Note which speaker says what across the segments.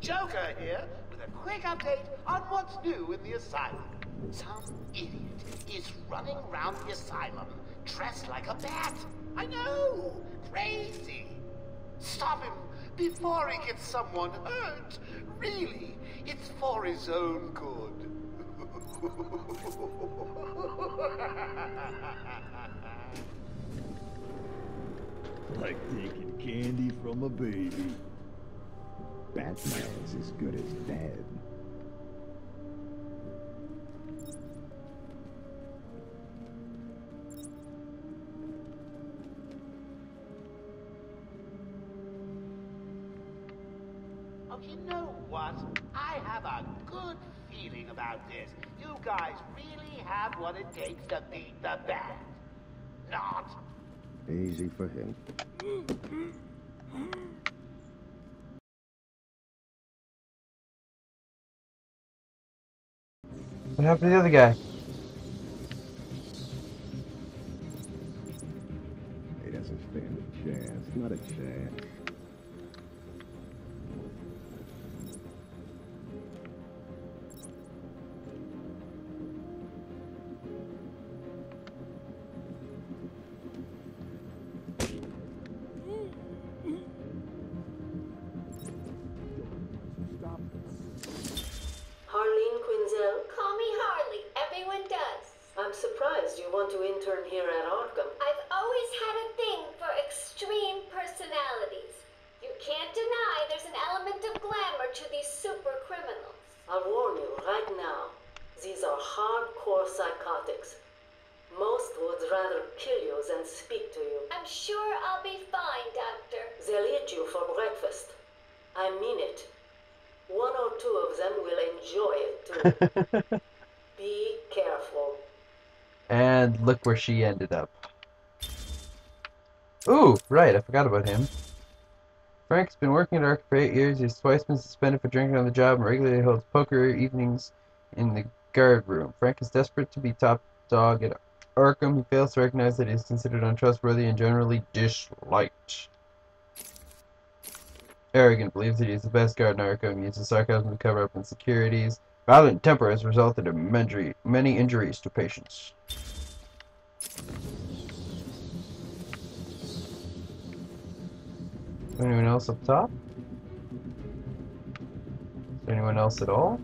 Speaker 1: Joker here with a quick update on what's new in the asylum. Some idiot is running around the asylum dressed like a bat. I know! Crazy! Stop him before he gets someone hurt. Really, it's for his own good.
Speaker 2: like taking candy from a baby. Batman's as good as dead.
Speaker 1: Oh, you know what? I have a good feeling about this. You guys really have what it takes to beat the bat. Not.
Speaker 2: Easy for him.
Speaker 3: What happened to the other guy?
Speaker 2: He doesn't stand a chance. Not a chance.
Speaker 4: Be
Speaker 5: careful.
Speaker 3: And look where she ended up. Ooh, right, I forgot about him. Frank's been working at Arkham for eight years. He's twice been suspended for drinking on the job and regularly holds poker evenings in the guard room. Frank is desperate to be top dog at Arkham. He fails to recognize that he is considered untrustworthy and generally disliked. Arrogant believes that he is the best guard in Arkham, uses sarcasm to cover up insecurities. Violent temper has resulted in many, injuries to patients. Anyone else up top? Anyone else at all?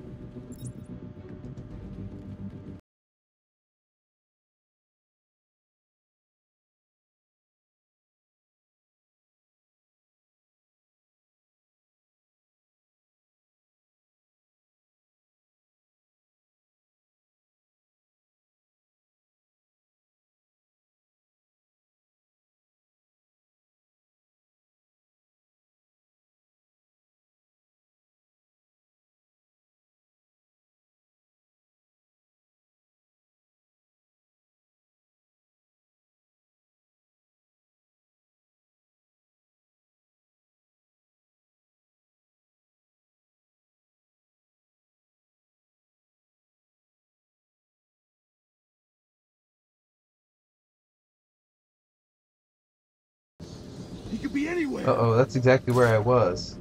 Speaker 2: Be anywhere.
Speaker 3: Uh oh, that's exactly where I was.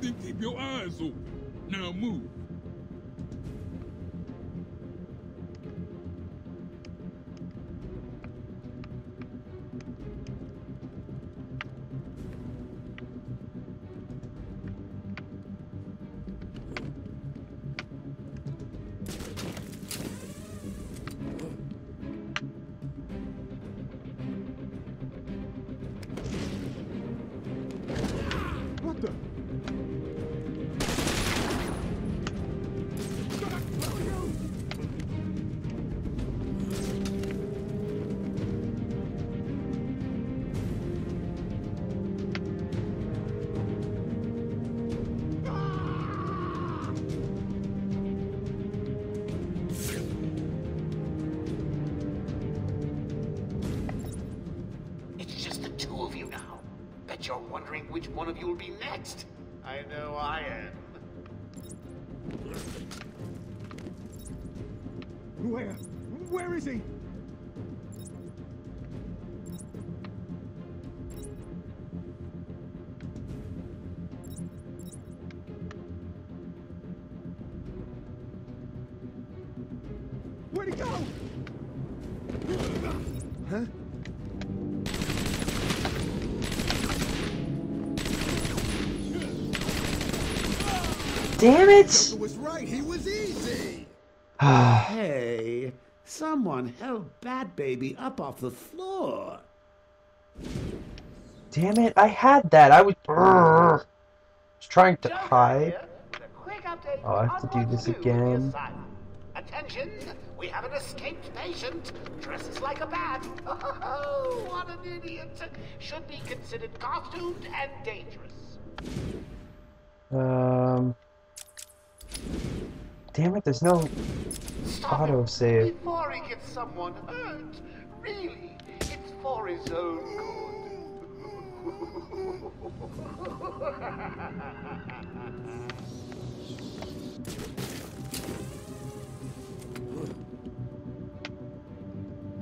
Speaker 6: Then keep your eyes open. Now move.
Speaker 1: wondering which one of you will be next. I know I am.
Speaker 2: Where? Where is he?
Speaker 7: Where'd he go? Huh?
Speaker 3: Damn it!
Speaker 7: Joker was right. He was easy.
Speaker 1: Hey, someone held Bat Baby up off the floor.
Speaker 3: Damn it! I had that. I was. Brrr. was trying to
Speaker 1: Joker
Speaker 3: hide.
Speaker 1: here with a quick update
Speaker 3: Oh, I have to do this
Speaker 1: new in the
Speaker 3: again.
Speaker 1: Attention! We have an escaped patient. Dresses like a bat. Oh, what an idiot! Should be considered costumed and dangerous.
Speaker 3: Um. Damn it! There's no
Speaker 1: Stop
Speaker 3: auto save.
Speaker 1: before he gets someone hurt. Really, it's for his own good.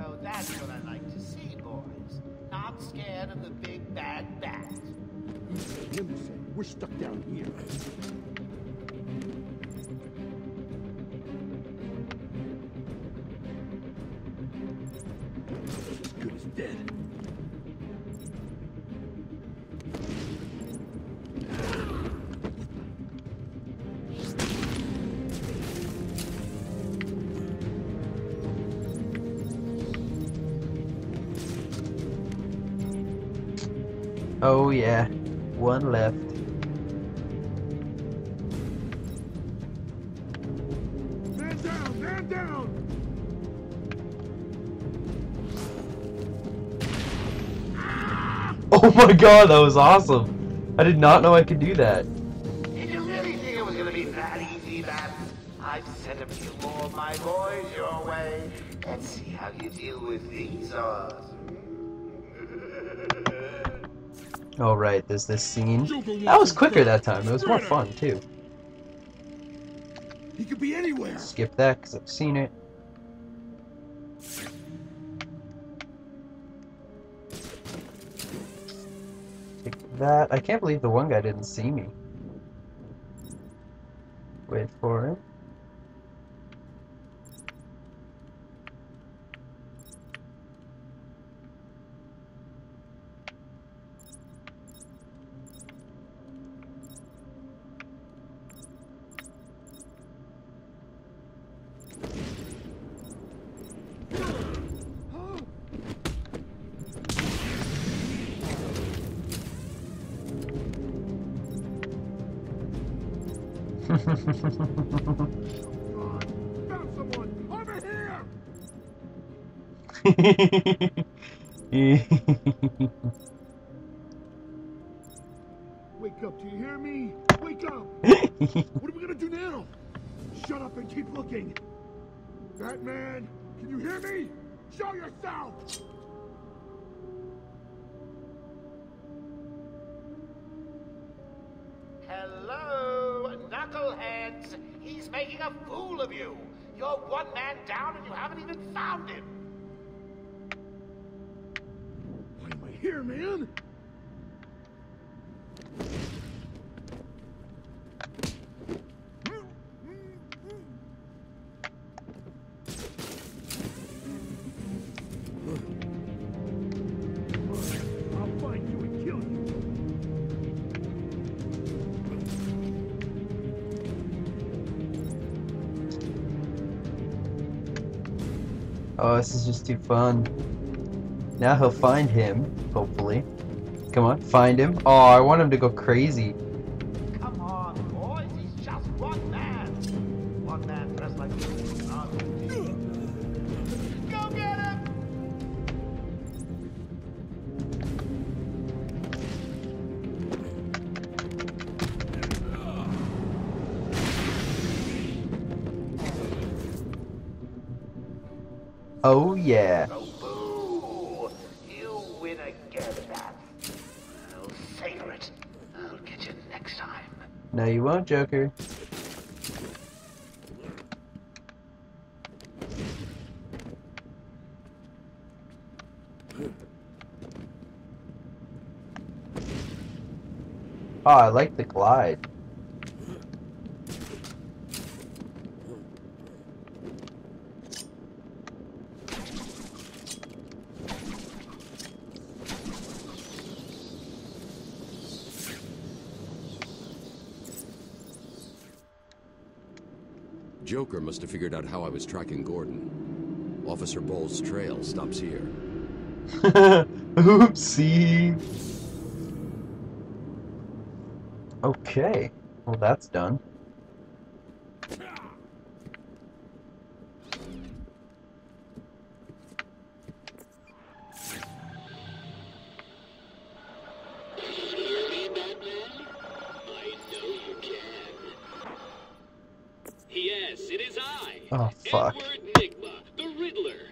Speaker 1: oh, that's what I like to see, boys. Not scared of the big bad bat.
Speaker 7: Let me say, we're stuck down here.
Speaker 3: Oh yeah, one left.
Speaker 7: Man down! Man down!
Speaker 3: Oh my god, that was awesome! I did not know I could do that.
Speaker 1: Did you really think it was gonna be that easy, Bat? I've sent a few more of my boys your way. Let's see how you deal with these odds.
Speaker 3: Oh right, there's this scene. That was quicker that time. It was more fun too.
Speaker 7: He could be anywhere.
Speaker 3: Skip that because I've seen it. Take that. I can't believe the one guy didn't see me. Wait for him.
Speaker 7: Wake up, do you hear me? Wake up! What are we gonna do now? Shut up and keep looking. Batman, can you hear me? Show yourself!
Speaker 1: Knuckleheads. He's making a fool of you. You're one man down and you haven't even found him.
Speaker 7: Why am I here, man?
Speaker 3: Oh, this is just too fun. Now he'll find him, hopefully. Come on, find him. Oh, I want him to go crazy. Oh yeah.
Speaker 1: Oh! You win again. I'll savor it. I'll get you next time.
Speaker 3: No, you won't, Joker. Oh, I like the glide.
Speaker 8: Joker must have figured out how I was tracking Gordon. Officer Boles' trail stops here.
Speaker 3: Oopsie. Okay. Well, that's done. Oh, fuck.
Speaker 9: Edward Nygma, the Riddler.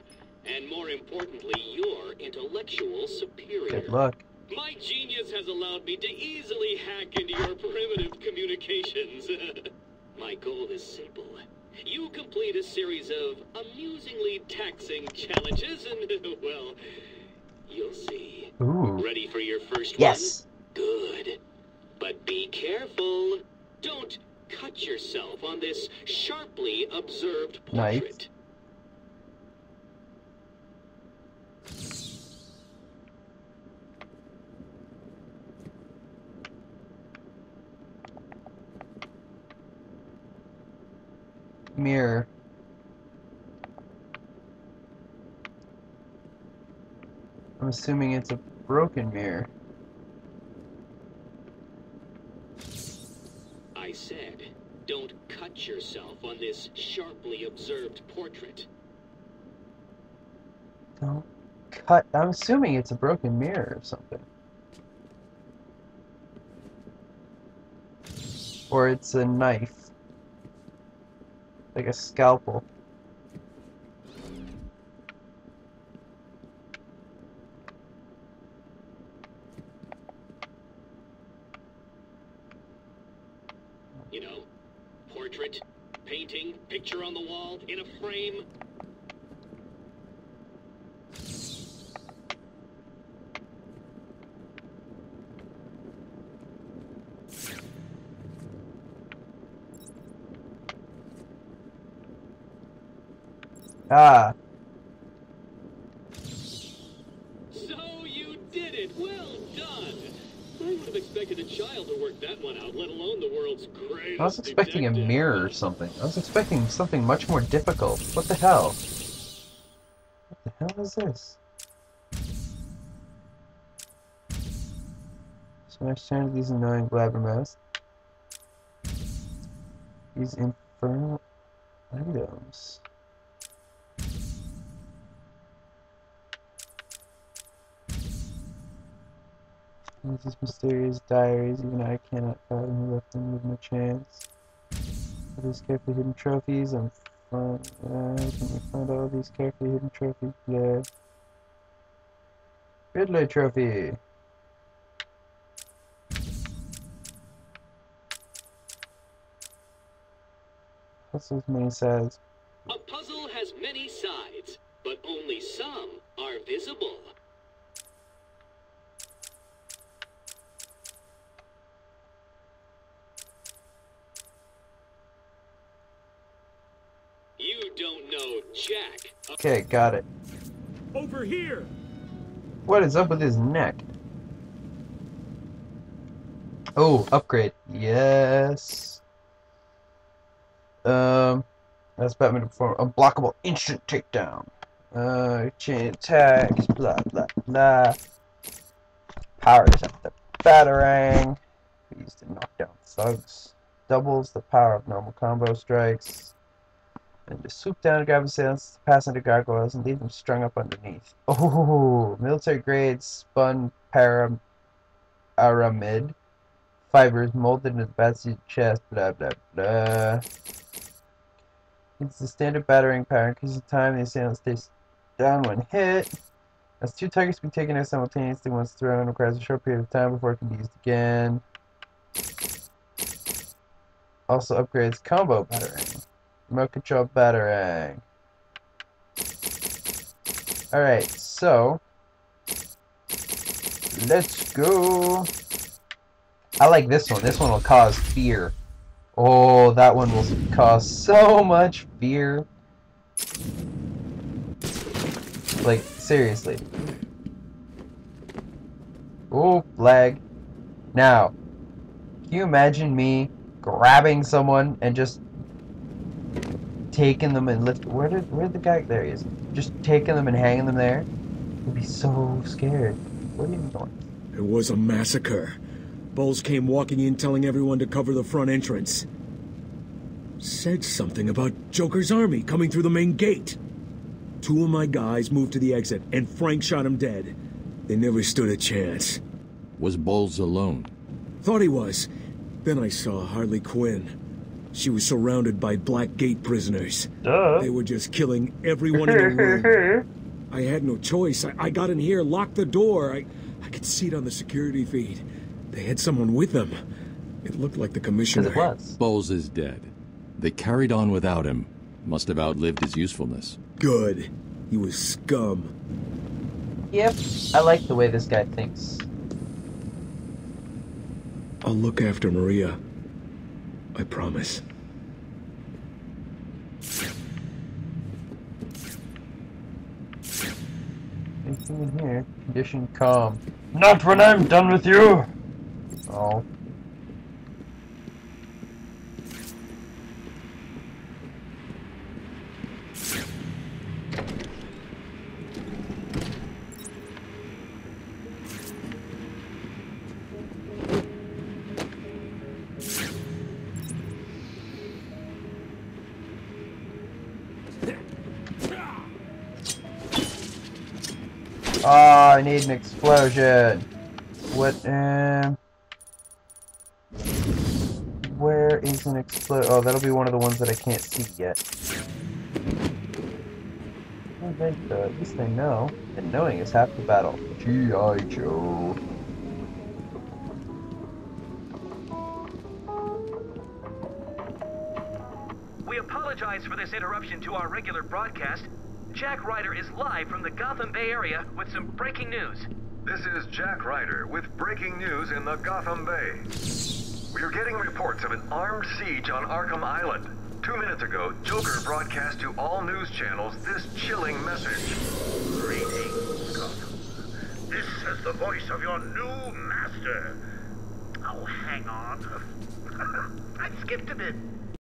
Speaker 9: And more importantly, your intellectual superior.
Speaker 3: Good luck.
Speaker 9: My genius has allowed me to easily hack into your primitive communications. My goal is simple. You complete a series of amusingly taxing challenges, and, well, you'll see.
Speaker 3: Ooh.
Speaker 9: Ready for your first one?
Speaker 3: Yes.
Speaker 9: Good. But be careful. Don't cut yourself on this sharply observed
Speaker 3: Nice.
Speaker 9: portrait.
Speaker 3: Mirror. I'm assuming it's a broken mirror.
Speaker 9: I said, don't cut yourself on this sharply observed portrait.
Speaker 3: Don't cut. I'm assuming it's a broken mirror or something. Or it's a knife. Like a scalpel.
Speaker 9: You know, portrait, painting, picture on the wall, in a frame.
Speaker 3: Ah,
Speaker 9: So you did it! Well done! I would have expected a child to work that one out, let alone the world's greatest
Speaker 3: I was expecting a mirror or something. I was expecting something much more difficult. What the hell? What the hell is this? Smash down these annoying blabbermouths. These infernal items. These These mysterious diaries, even I cannot fathom left them with no chance. All these carefully hidden trophies, I'm fun. Uh, can we find all these carefully hidden trophies? Yeah. Riddler trophy. Puzzles many sides.
Speaker 9: A puzzle has many sides, but only some are visible. You don't know Jack.
Speaker 3: Okay, got it.
Speaker 6: Over here!
Speaker 3: What is up with his neck? Oh, upgrade. Yes. Um, that's Batman to perform unblockable instant takedown. Uh, chain attacks, blah blah blah. Powers up the batarang. Used to knock down thugs. Doubles the power of normal combo strikes. And just swoop down and grab assailants, pass into gargoyles, and leave them strung up underneath. Oh, military grade spun para aramid fibers molded into the batsuit chest, blah blah blah. It's the standard batarang pattern, increases time the assailant stays down when hit. As two targets be taken out simultaneously once thrown, requires a short period of time before it can be used again. Also upgrades combo batarang. Remote control batarang. Alright, so let's go. I like this one. This one will cause fear. Oh, that one will cause so much fear. Like, seriously. Oh, lag. Now, can you imagine me grabbing someone and just taking them and lift. Where did where the guy? There he is. Just taking them and hanging them there. I'd be so scared. What are you doing?
Speaker 6: It was a massacre. Boles came walking in telling everyone to cover the front entrance. Said something about Joker's army coming through the main gate. Two of my guys moved to the exit, and Frank shot him dead. They never stood a chance.
Speaker 8: Was Boles alone?
Speaker 6: Thought he was. Then I saw Harley Quinn. She was surrounded by Blackgate prisoners.
Speaker 3: Duh.
Speaker 6: They were just killing everyone in the room. I had no choice. I, I got in here, locked the door. I, I could see it on the security feed. They had someone with them. It looked like the commissioner.
Speaker 3: it was.
Speaker 8: Boles is dead. They carried on without him. Must have outlived his usefulness.
Speaker 6: Good. He was scum.
Speaker 3: Yep. I like the way this guy thinks.
Speaker 6: I'll look after Maria. I promise.
Speaker 3: Anything in here? Condition calm. Not when I'm done with you! Oh. Ah, I need an explosion. What, um... Where is an explo- Oh, that'll be one of the ones that I can't see yet. I think so. At least I know. And knowing is half the battle. G.I. Joe.
Speaker 10: We apologize for this interruption to our regular broadcast. Jack Ryder is live from the Gotham Bay Area with some breaking news.
Speaker 11: This is Jack Ryder with breaking news in the Gotham Bay. We are getting reports of an armed siege on Arkham Island. Two minutes ago, Joker broadcast to all news channels this chilling message.
Speaker 1: Greetings, Gotham. This is the voice of your new master. Oh, hang on. I skipped a bit.